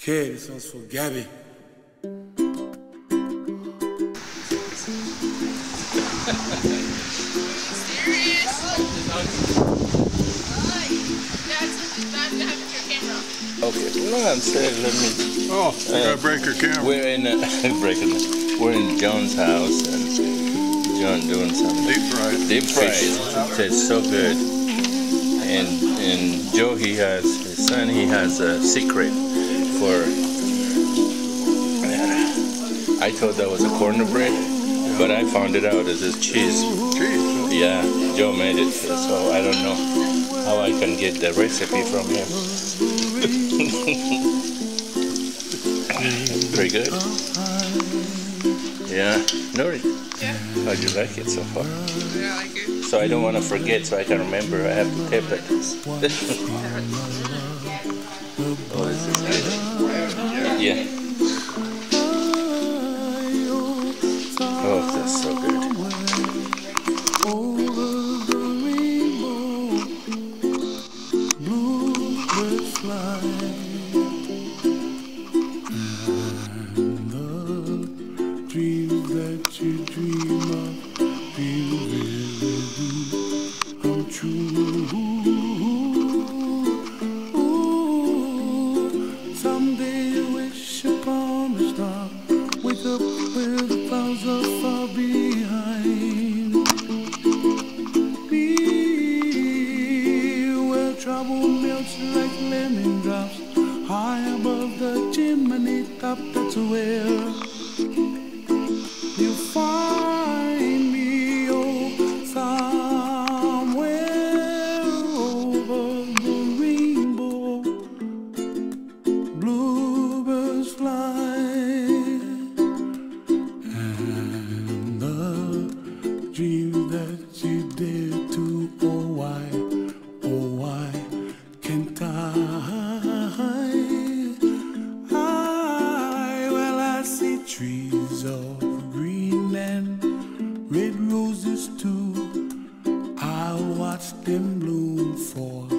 Okay, this one's for Gabby. Okay, no, I'm saying let me. Oh, you Uh, gotta break your camera. We're in uh, breaking. We're in John's house and John doing something. Deep fried. Deep fried. It tastes so good. And and Joe he has his son he has a secret for. I thought that was a corner bread, but I found it out as this cheese. Cheese. Yeah, Joe made it, so I don't know how I can get the recipe from him. Pretty good. Yeah, Nori. Yeah. How'd you like it so far? Yeah, I like it. So I don't want to forget, so I can remember. I have to tap it. Yeah. Oh, that's so good. Dreams that you dream of, someday you wish upon a star, wake up where the clouds are far behind. Be where trouble melts like lemon drops, high above the chimney top. That's where. Dreams that you did to, oh, why, oh, why can't I? I, well, I see trees of green and red roses too. I watch them bloom for